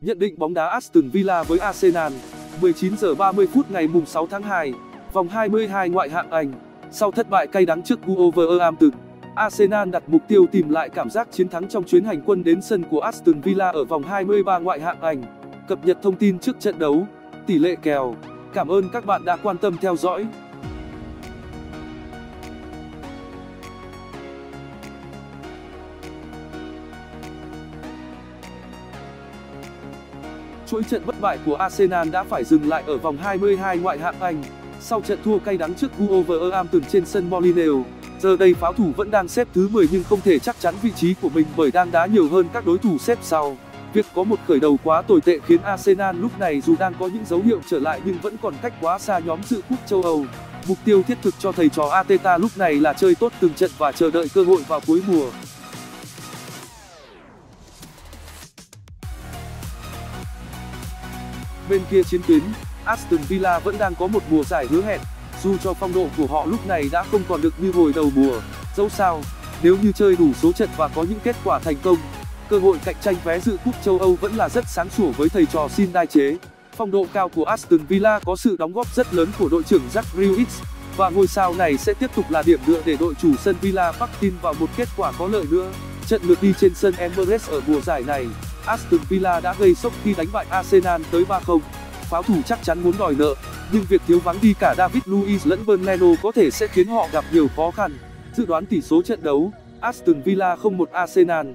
Nhận định bóng đá Aston Villa với Arsenal 19 giờ 30 phút ngày 6 tháng 2 Vòng 22 ngoại hạng Anh. Sau thất bại cay đắng trước Wolverhampton Arsenal đặt mục tiêu tìm lại cảm giác chiến thắng trong chuyến hành quân đến sân của Aston Villa ở vòng 23 ngoại hạng Anh. Cập nhật thông tin trước trận đấu, Tỷ lệ kèo. Cảm ơn các bạn đã quan tâm theo dõi. Chuỗi trận bất bại của Arsenal đã phải dừng lại ở vòng 22 ngoại hạng Anh sau trận thua cay đắng trước Wolverhampton trên sân Molineux. Giờ đây pháo thủ vẫn đang xếp thứ 10 nhưng không thể chắc chắn vị trí của mình bởi đang đá nhiều hơn các đối thủ xếp sau. Việc có một khởi đầu quá tồi tệ khiến Arsenal lúc này dù đang có những dấu hiệu trở lại nhưng vẫn còn cách quá xa nhóm dự cúp châu Âu. Mục tiêu thiết thực cho thầy trò Ateta lúc này là chơi tốt từng trận và chờ đợi cơ hội vào cuối mùa. Bên kia chiến tuyến, Aston Villa vẫn đang có một mùa giải hứa hẹn, dù cho phong độ của họ lúc này đã không còn được như hồi đầu mùa. Dẫu sao, nếu như chơi đủ số trận và có những kết quả thành công, cơ hội cạnh tranh vé dự cúp châu Âu vẫn là rất sáng sủa với thầy trò xin đai chế. Phong độ cao của Aston Villa có sự đóng góp rất lớn của đội trưởng Jack Grealish và ngôi sao này sẽ tiếp tục là điểm tựa để đội chủ sân Villa Park tin vào một kết quả có lợi nữa. Trận lượt đi trên sân Emirates ở mùa giải này, Aston Villa đã gây sốc khi đánh bại Arsenal tới 3-0. Pháo thủ chắc chắn muốn đòi nợ, nhưng việc thiếu vắng đi cả David Luiz lẫn Bernardo có thể sẽ khiến họ gặp nhiều khó khăn. Dự đoán tỷ số trận đấu: Aston Villa 0-1 Arsenal